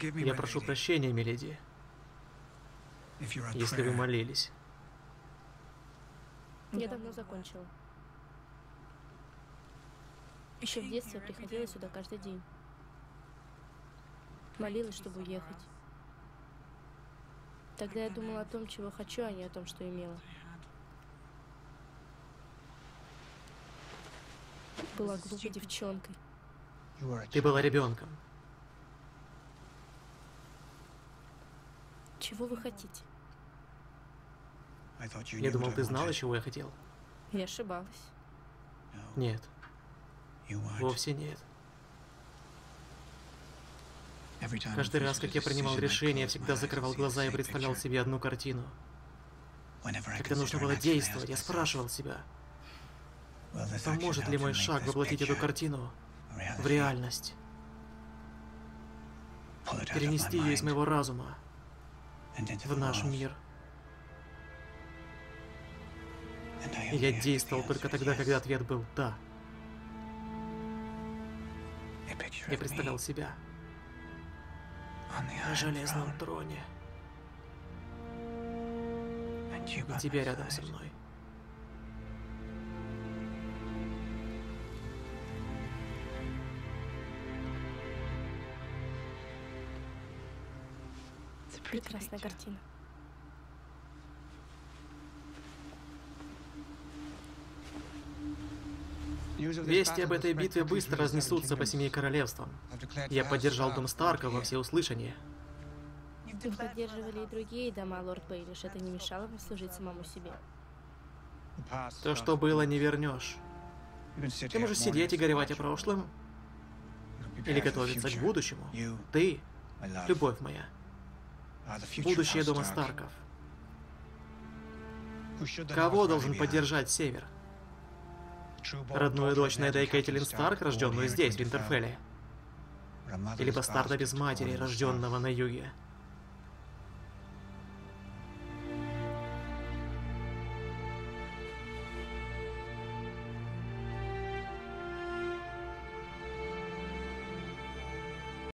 Я прошу прощения, миледи, если вы молились. Я давно закончила. Еще в детстве я приходила сюда каждый день. Молилась, чтобы уехать. Тогда я думала о том, чего хочу, а не о том, что имела. Была глупой девчонкой. Ты была ребенком. Чего вы хотите? Я думал, ты знала, чего я хотел. Я ошибалась. Нет, вовсе нет. Каждый раз, как я принимал решение, я всегда закрывал глаза и представлял себе одну картину. Когда нужно было действовать, я спрашивал себя, поможет ли мой шаг воплотить эту картину в реальность, перенести ее из моего разума в наш мир. И я действовал только тогда, когда ответ был «да». Я представлял себя на железном троне. И тебя рядом со мной. Прекрасная картина. Вести об этой битве быстро разнесутся по семи королевствам. Я поддержал дом Старка во всеуслышание. Вы поддерживали и другие дома, лорд Бейлиш. Это не мешало вам служить самому себе. То, что было, не вернешь. Ты можешь сидеть и горевать о прошлом, или готовиться к будущему. Ты, любовь моя, будущее дома Старков. Кого должен поддержать Север? Родную дочь Неда и Кэтлин Старк, рожденную здесь, в Винтерфелле? Или бастарда без матери, рожденного на юге?